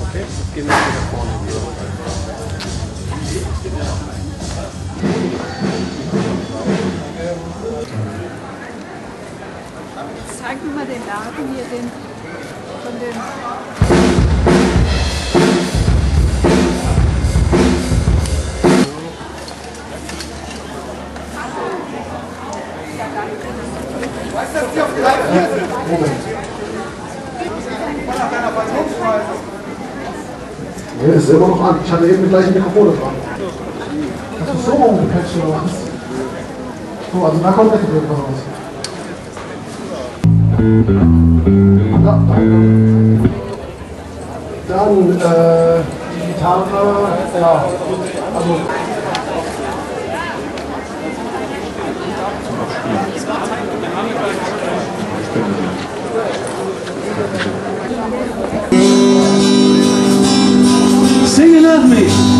Okay, gehen wir wieder vorne. Zeig mir mal den Laden hier, den von dem immer noch an. Ich hatte eben gleich ein Mikrofon dran. Hast du so rumgepatcht oder was? So, also da kommt Eckdrück raus. Da, da. Dann äh, die Gitarre, ja, also Of me.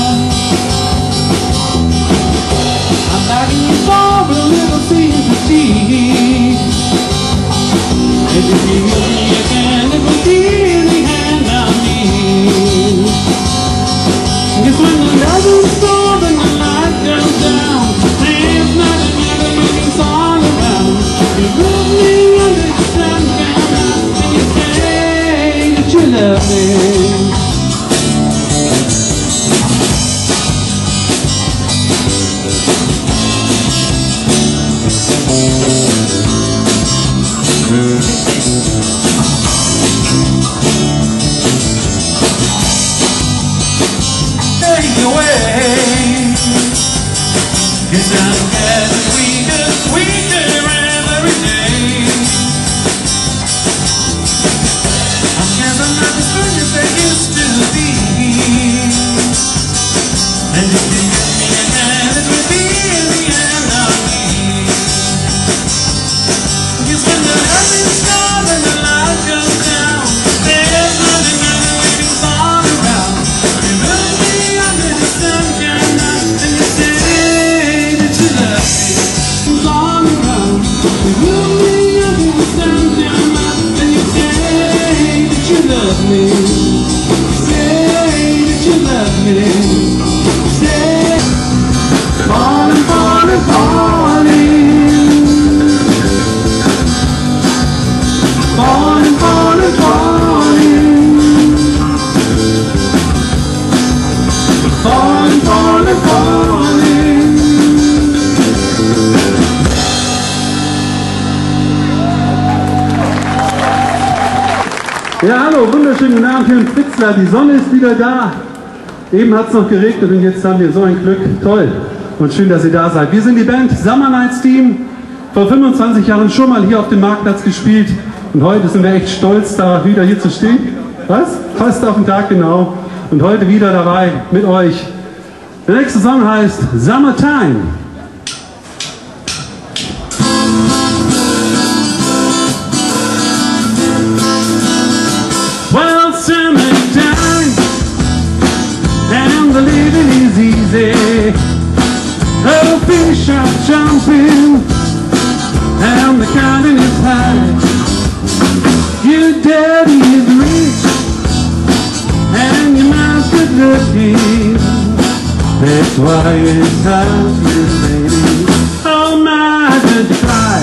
Cause when the love is Ja, hallo, wunderschönen guten Abend hier in Fritzlar. Die Sonne ist wieder da. Eben hat es noch geregnet und jetzt haben wir so ein Glück. Toll und schön, dass ihr da seid. Wir sind die Band Summer Nights Team. Vor 25 Jahren schon mal hier auf dem Marktplatz gespielt und heute sind wir echt stolz, da wieder hier zu stehen. Was? Fast auf den Tag genau. Und heute wieder dabei mit euch. Der nächste Song heißt Summertime. Good looking. That's why it's time to lady. Oh, my, to try.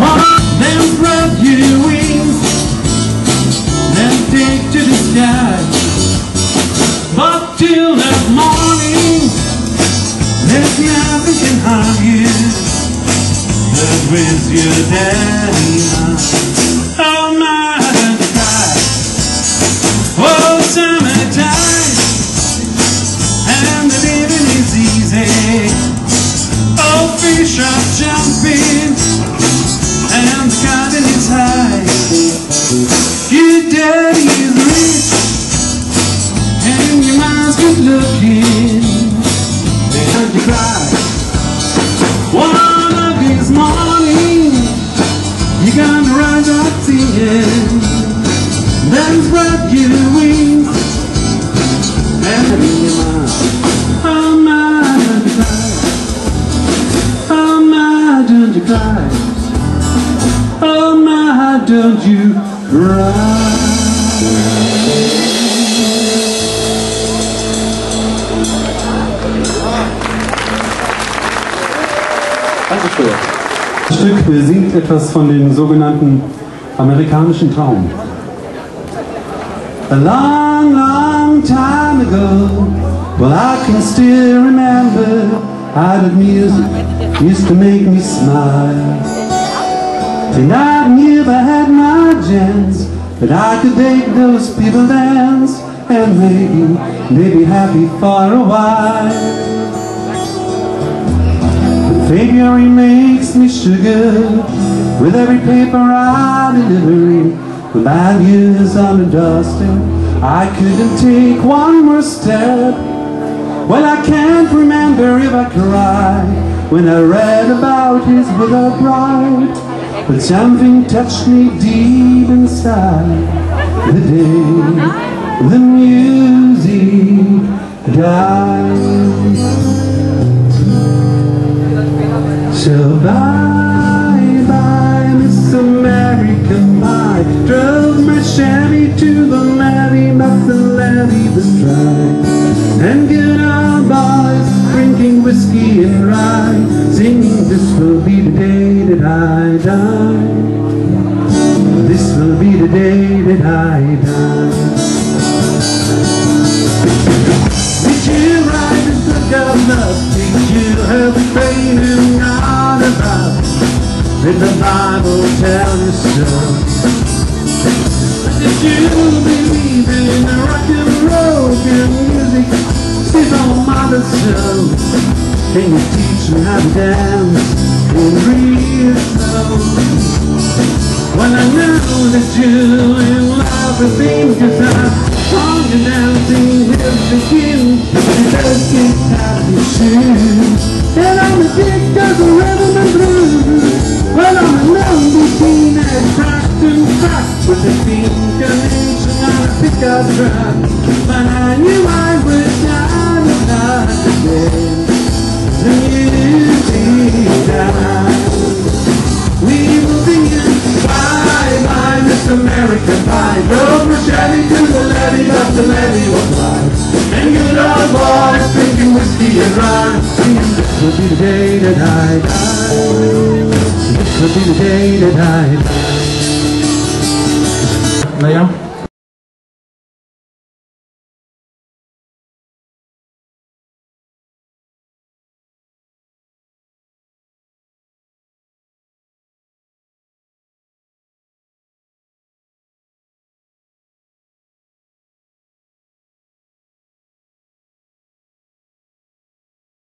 One them spread your wings and take to the sky. But till that morning, there's nothing can harm you. But with your daddy truck jumping and the in is high. Your daddy is rich and your mind's good looking. They heard you cry. One of these mornings you're gonna rise up to end. Then spread your wings and be your mind. Don't you cry? Oh my, don't you cry? Das Stück besingt etwas von dem sogenannten amerikanischen Traum. A long, long time ago, well I can still remember that music used to make me smile. And I I had my chance, but I could make those people dance and maybe, maybe happy for a while. February makes me sugar with every paper I deliver. With my news on the doorstep, I couldn't take one more step. Well, I can't remember if I cried when I read about his widow bride. But something touched me deep inside the day the music died. So bye bye, Miss American Pie. Drove my Chevy to the levee, but the dry. And good old boys drinking whiskey and rye, singing, This will be the day that I die. This will be the day that I die. Did you love? Did you have faith the Bible tell you so? Did you believe in rock and roll and music? Sit on my soul. Can you teach me how to dance in real slow? Well, I know that you're in love with me Cause I'm strong and dancing will begin And does get happy soon And I'm addicted to the rhythm and blues Well, I'm a number teenage cracked and cracked With a inclination and a pickup truck But I knew I would die day The music died we be in bye bye Miss America Drove the Chevy to the levee but the levee was wide And good old boys drinking whiskey and rye this will be the day that I die. This will be the day that I die 怎么样？